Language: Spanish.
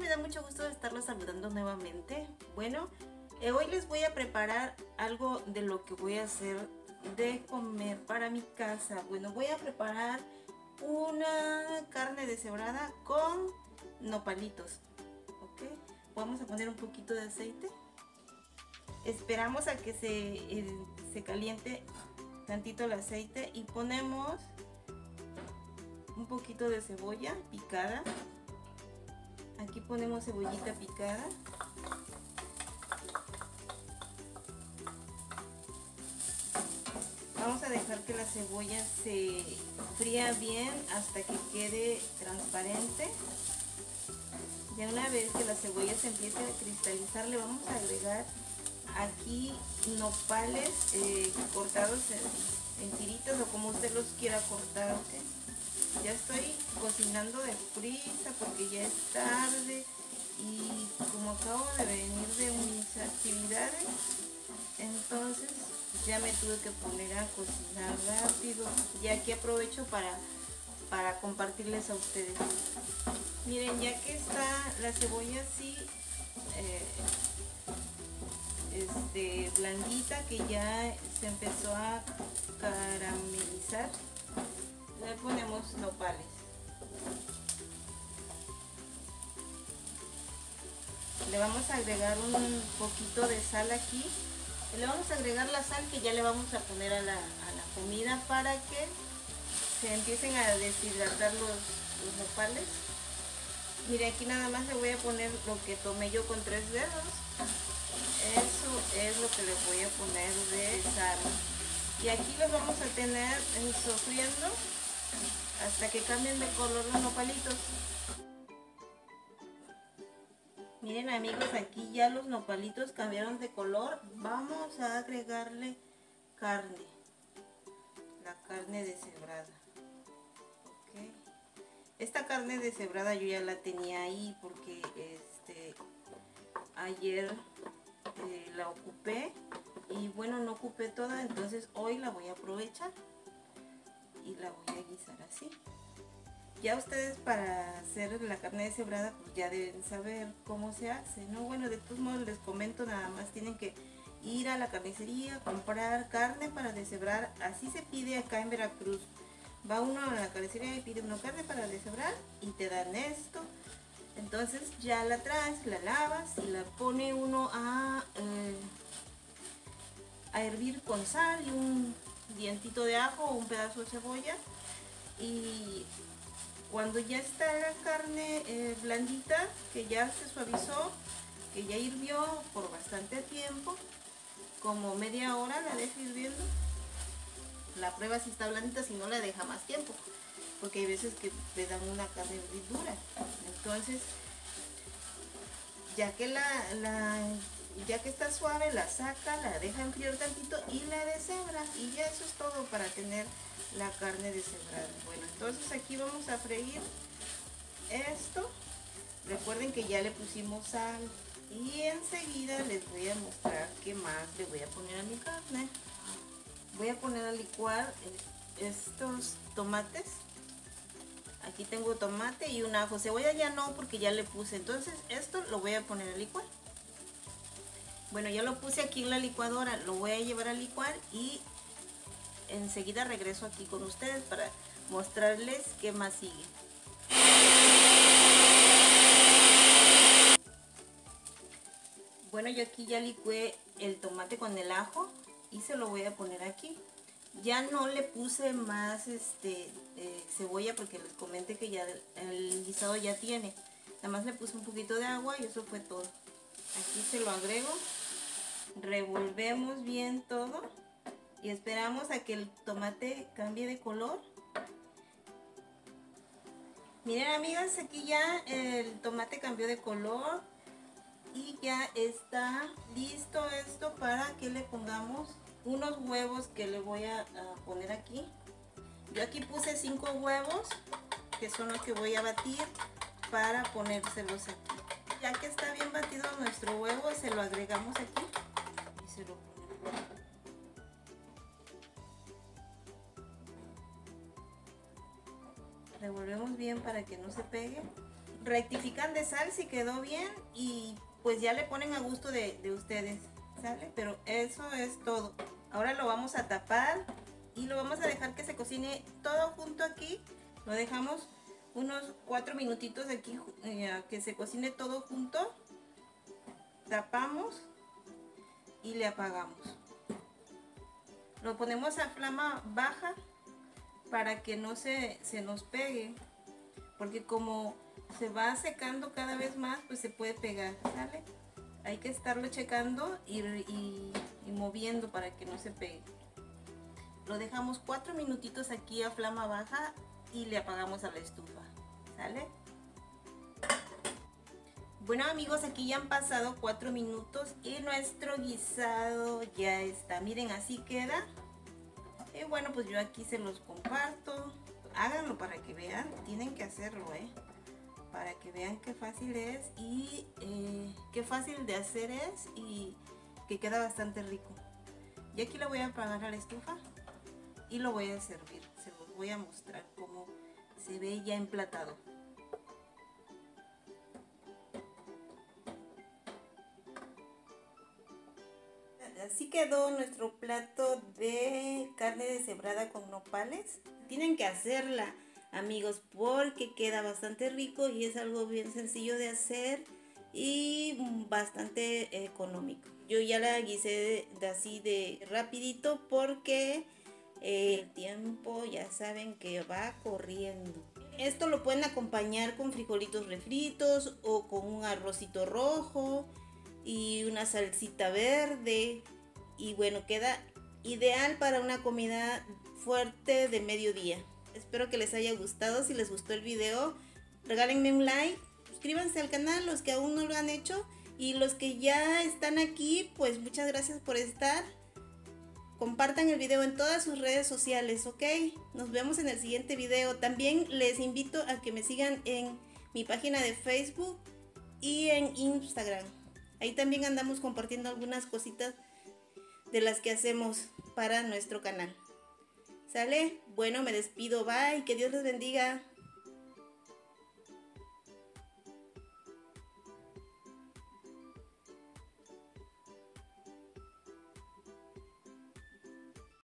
me da mucho gusto estarlos saludando nuevamente. Bueno, eh, hoy les voy a preparar algo de lo que voy a hacer de comer para mi casa. Bueno, voy a preparar una carne deshebrada con nopalitos. ¿Ok? Vamos a poner un poquito de aceite. Esperamos a que se, eh, se caliente tantito el aceite y ponemos un poquito de cebolla picada aquí ponemos cebollita picada. Vamos a dejar que la cebolla se fría bien hasta que quede transparente. Ya una vez que la cebolla se empiece a cristalizar le vamos a agregar aquí nopales eh, cortados en, en, tiritas o como usted los quiera cortar ya estoy cocinando de prisa porque ya es tarde y como acabo de venir de mis actividades entonces ya me tuve que poner a cocinar rápido y aquí aprovecho para para compartirles a ustedes. Miren ya que está la cebolla así eh, este, blandita que ya se empezó a caramelizar nopales. Le vamos a agregar un poquito de sal aquí. Le vamos a agregar la sal que ya le vamos a poner a la, comida para que se empiecen a deshidratar los, los nopales. Mire aquí nada más le voy a poner lo que tomé yo con tres dedos. Eso es lo que le voy a poner de sal. Y aquí los vamos a tener sofriendo hasta que cambien de color los nopalitos. Miren amigos aquí ya los nopalitos cambiaron de color. Vamos a agregarle carne. La carne deshebrada. Okay. esta carne deshebrada yo ya la tenía ahí porque este ayer eh, la ocupé. Y bueno no ocupé toda entonces hoy la voy a aprovechar la voy a guisar así. Ya ustedes para hacer la carne deshebrada pues ya deben saber cómo se hace no bueno de todos modos les comento nada más tienen que ir a la carnicería comprar carne para deshebrar. Así se pide acá en Veracruz. Va uno a la carnicería y pide una carne para deshebrar y te dan esto. Entonces ya la traes, la lavas y la pone uno a, eh, a hervir con sal y un dientito de ajo o un pedazo de cebolla. Y cuando ya está la carne eh, blandita que ya se suavizó que ya hirvió por bastante tiempo como media hora la deja hirviendo la prueba si está blandita si no la deja más tiempo porque hay veces que le dan una carne dura. Entonces ya que la, ya que está suave la saca la deja enfriar tantito y la deshebra y ya eso es todo para tener la carne deshebrada. Bueno entonces aquí vamos a freír esto. Recuerden que ya le pusimos sal. Y enseguida les voy a mostrar qué más le voy a poner a mi carne. Voy a poner a licuar estos tomates. Aquí tengo tomate y un ajo. Cebolla ya no porque ya le puse. Entonces esto lo voy a poner a licuar bueno ya lo puse aquí en la licuadora lo voy a llevar a licuar y enseguida regreso aquí con ustedes para mostrarles qué más sigue bueno yo aquí ya licué el tomate con el ajo y se lo voy a poner aquí ya no le puse más este eh, cebolla porque les comenté que ya el guisado ya tiene. Nada más le puse un poquito de agua y eso fue todo. Aquí se lo agrego. Revolvemos bien todo. Y esperamos a que el tomate cambie de color. Miren amigas, aquí ya el tomate cambió de color. Y ya está listo esto para que le pongamos unos huevos que le voy a, poner aquí. Yo aquí puse cinco huevos, que son los que voy a batir para ponérselos aquí. Ya que está bien batido nuestro huevo, se lo agregamos aquí y se lo ponemos. Revolvemos bien para que no se pegue. rectifican de sal si quedó bien y pues ya le ponen a gusto de, de ustedes, ¿sale? Pero eso es todo. Ahora lo vamos a tapar y lo vamos a dejar que se cocine todo junto aquí. Lo dejamos unos cuatro minutitos de aquí eh, que se cocine todo junto. Tapamos y le apagamos. Lo ponemos a flama baja para que no se, se nos pegue. Porque como se va secando cada vez más, pues se puede pegar, ¿sale? Hay que estarlo checando y, y moviendo para que no se pegue. Lo dejamos cuatro minutitos aquí a flama baja y le apagamos a la estufa, ¿sale? Bueno amigos, aquí ya han pasado cuatro minutos y nuestro guisado ya está. Miren, así queda. Y bueno, pues yo aquí se los comparto. Háganlo para que vean, tienen que hacerlo, ¿eh? Para que vean qué fácil es y eh, qué fácil de hacer es y que queda bastante rico. Y aquí lo voy a apagar a la estufa y lo voy a servir. Se los voy a mostrar cómo se ve ya emplatado. Así quedó nuestro plato de carne deshebrada con nopales. Tienen que hacerla, amigos, porque queda bastante rico y es algo bien sencillo de hacer y bastante económico. Yo ya la guisé de, así de rapidito porque el tiempo ya saben que va corriendo. Esto lo pueden acompañar con frijolitos refritos o con un arrocito rojo y una salsita verde. Y bueno, queda ideal para una comida fuerte de mediodía. Espero que les haya gustado. Si les gustó el video, regálenme un like. Suscríbanse al canal los que aún no lo han hecho. Y los que ya están aquí, pues muchas gracias por estar. Compartan el video en todas sus redes sociales, ¿ok? Nos vemos en el siguiente video. También les invito a que me sigan en mi página de Facebook y en Instagram. Ahí también andamos compartiendo algunas cositas de las que hacemos para nuestro canal. ¿Sale? Bueno, me despido. Bye. Que Dios les bendiga.